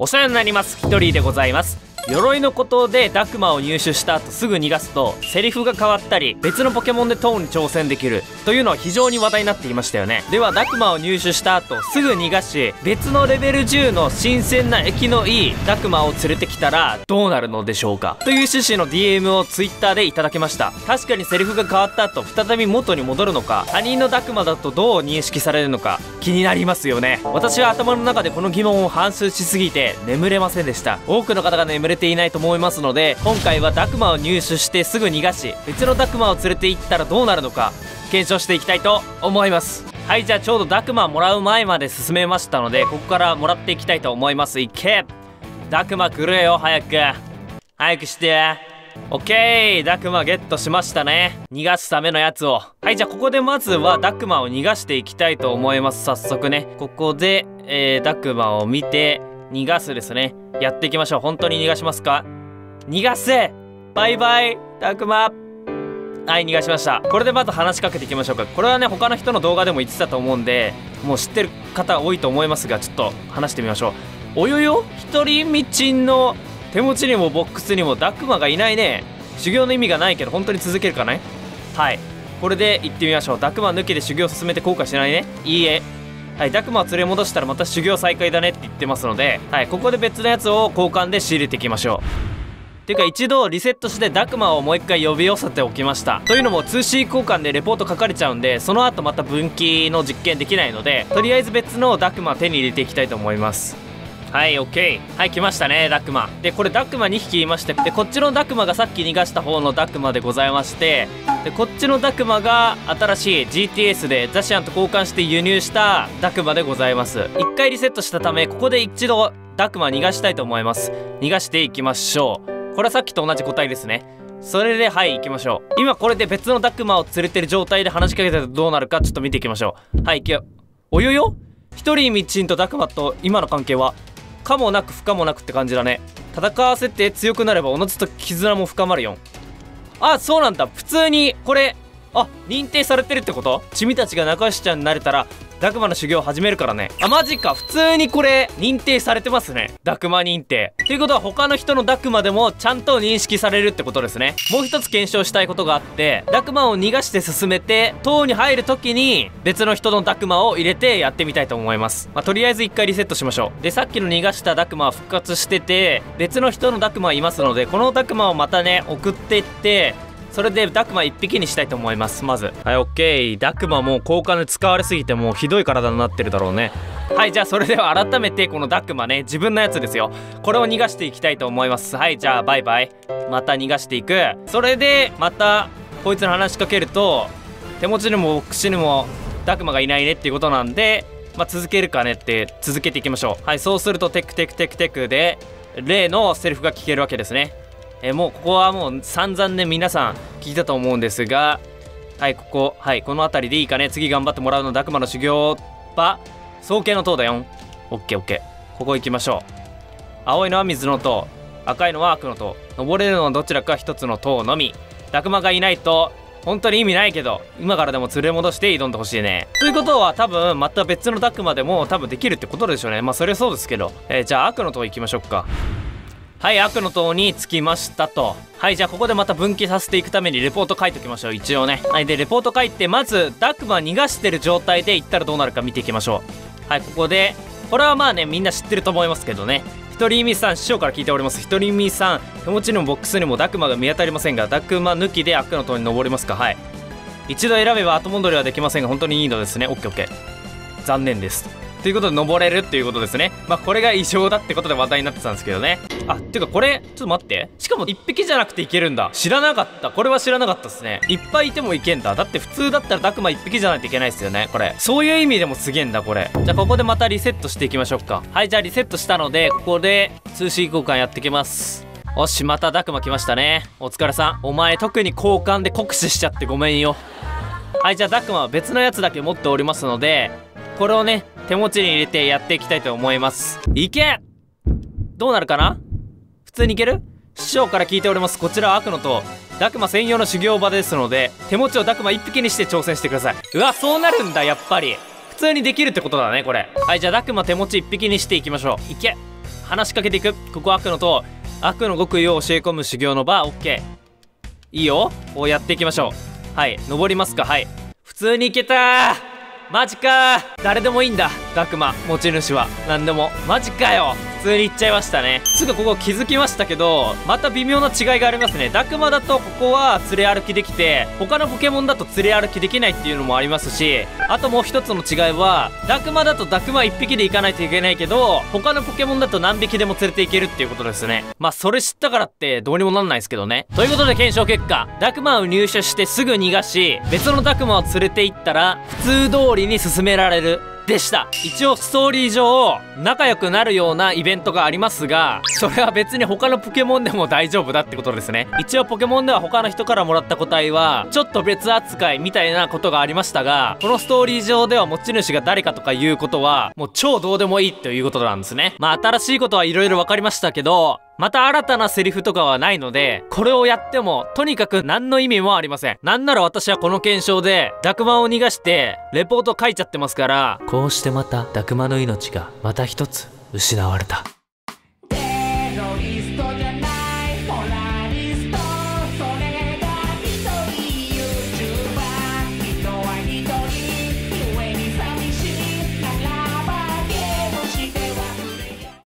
お世話になります。一人でございます。鎧のことでダクマを入手した後すぐ逃がすとセリフが変わったり別のポケモンでトーンに挑戦できるというのは非常に話題になっていましたよね。ではダクマを入手した後すぐ逃がし別のレベル10の新鮮な駅のいいダクマを連れてきたらどうなるのでしょうか？という趣旨の DM を Twitter でいただきました。確かにセリフが変わった後再び元に戻るのか他人のダクマだとどう認識されるのか気になりますよね。私は頭の中でこの疑問を反芻しすぎて眠れませんでした。多くの方が眠れていないと思いますので今回はダクマを入手してすぐ逃がし別のダクマを連れて行ったらどうなるのか検証していきたいと思います。はいじゃあちょうどダクマもらう前まで進めましたのでここからもらっていきたいと思います。いけ！ダクマ来るよ早く。早くして。オッケー！ダクマゲットしましたね。逃がすためのやつを。はいじゃあここでまずはダクマを逃がしていきたいと思います。早速ね。ここで、えー、ダクマを見て逃がすですね。やっていきましょう。本当に逃がしますか？逃がせ！バイバイ。ダクマはい逃がしました。これでまず話しかけていきましょうか。これはね他の人の動画でも言ってたと思うんでもう知ってる方多いと思いますがちょっと話してみましょう。およよ？一人道の手持ちにもボックスにもダクマがいないね。修行の意味がないけど本当に続けるかね？はい。これで行ってみましょう。ダクマ抜きで修行を進めて後悔しないね。いいえ。はいダクマを連れ戻したらまた修行再開だねって言ってますのではいここで別のやつを交換で仕入れていきましょう。ていうか一度リセットしてダクマをもう一回呼び寄せておきました。というのも通信交換でレポート書かれちゃうんでその後また分岐の実験できないのでとりあえず別のダクマ手に入れていきたいと思います。はい OK はい来ましたねダクマ。でこれダクマ2匹いましてでこっちのダクマがさっき逃がした方のダクマでございましてでこっちのダクマが新しい GTS でザシアンと交換して輸入したダクマでございます。1回リセットしたためここで一度ダクマ逃がしたいと思います。逃がしていきましょう。これはさっきと同じ答えですね。それではい行きましょう。今これで別のダクマを連れてる状態で話しかけたらどうなるかちょっと見ていきましょう。はい行けよ。およよ。一人道んとダクマと今の関係は？可もなく不可もなくって感じだね。戦わせて強くなればおのずと絆も深まるよ。あそうなんだ。普通にこれあ認定されてるってこと？君たちが仲良しちゃんになれたらダクマの修行を始めるからね。あマジか。普通にこれ認定されてますね。ダクマ認定。ということは他の人のダクマでもちゃんと認識されるってことですね。もう一つ検証したいことがあってダクマを逃がして進めて塔に入る時に別の人のダクマを入れてやってみたいと思います。まあ、とりあえず一回リセットしましょう。でさっきの逃がしたダクマは復活してて別の人のダクマいますのでこのダクマをまたね送ってってそれでダクマ1匹にしたいと思います。まず。はいオッケー。ダクマもう交換で使われすぎてもうひどい体になってるだろうね。はいじゃあそれでは改めてこのダクマね自分のやつですよ。これを逃がしていきたいと思います。はいじゃあバイバイ。また逃がしていく。それでまたこいつに話しかけると手持ちにも口にもダクマがいないねっていうことなんでまあ、続けるかねって続けていきましょう。はいそうするとテクテクテクテクで例のセリフが聞けるわけですね。えもうここはもう散々ね皆さん聞いたと思うんですがはいここはいこの辺りでいいかね？次頑張ってもらうのダクマの修行場。双形の塔だよ。オッケーオッケー。ここ行きましょう。青いのは水の塔。赤いのは悪の塔。登れるのはどちらか一つの塔のみ。ダクマがいないと本当に意味ないけど今からでも連れ戻して挑んでほしいね。ということは多分また別のダクマでも多分できるってことでしょうね。まあそれはそうですけど、えー、じゃあ悪の塔行きましょうか。はい悪の塔に着きましたと。はいじゃあここでまた分岐させていくためにレポート書いておきましょう。一応ね。はいでレポート書いてまずダクマ逃がしてる状態で行ったらどうなるか見ていきましょう。はいここでこれはまあねみんな知ってると思いますけどね。一人意さん師匠から聞いております。一人意さん手持ちにもボックスにもダクマが見当たりませんがダクマ抜きで悪の塔に登りますか。はい。一度選べば後戻りはできませんが本当にいいのですね。オッケーオッケー。残念です。ということで登れるっていうことですね。まあこれが異常だってことで話題になってたんですけどね。あっていうかこれちょっと待って。しかも1匹じゃなくていけるんだ。知らなかった。これは知らなかったですね。いっぱいいてもいけんだ。だって普通だったらダクマ1匹じゃないといけないですよね。これ。そういう意味でもすげえんだこれ。じゃあここでまたリセットしていきましょうか。はいじゃあリセットしたのでここで通信交換やってきます。おしまたダクマ来ましたね。お疲れさん。お前特に交換で酷使しちゃってごめんよ。はいじゃあダクマは別のやつだけ持っておりますのでこれをね手持ちに入れてやっていきたいと思います。いけ！どうなるかな？普通にいける？師匠から聞いております。こちらは悪のとダクマ専用の修行場ですので手持ちをダクマ1匹にして挑戦してください。うわそうなるんだやっぱり。普通にできるってことだねこれ。はいじゃあダクマ手持ち1匹にしていきましょう。いけ！話しかけていく。ここ悪のと悪の極意を教え込む修行の場。OK いいよ。こうやっていきましょう。はい登りますか。はい。普通に行けたー。マジか。誰でもいいんだ。学魔持ち主は何でもマジかよ。普通に行っちゃいましたね。すぐここ気づきましたけどまた微妙な違いがありますね。ダクマだとここは連れ歩きできて他のポケモンだと連れ歩きできないっていうのもありますしあともう一つの違いはダクマだとダクマ1匹で行かないといけないけど他のポケモンだと何匹でも連れて行けるっていうことですね。まあそれ知ったからってどうにもなんないですけどね。ということで検証結果ダクマを入手してすぐ逃がし別のダクマを連れて行ったら普通通りに進められる。でした。一応ストーリー上仲良くなるようなイベントがありますがそれは別に他のポケモンでも大丈夫だってことですね。一応ポケモンでは他の人からもらった個体はちょっと別扱いみたいなことがありましたがこのストーリー上では持ち主が誰かとかいうことはもう超どうでもいいということなんですね。まあ新しいことはいろいろ分かりましたけどまた新たなセリフとかはないので、これをやっても、とにかく何の意味もありません。なんなら私はこの検証で、ダクマを逃がして、レポート書いちゃってますから、こうしてまた、ダクマの命がまた一つ失われた。